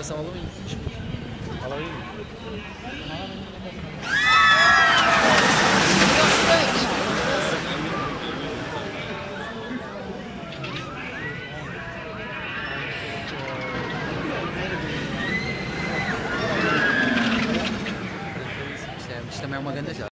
decoração Halloween. Halloween. Isto, é, isto também é uma grande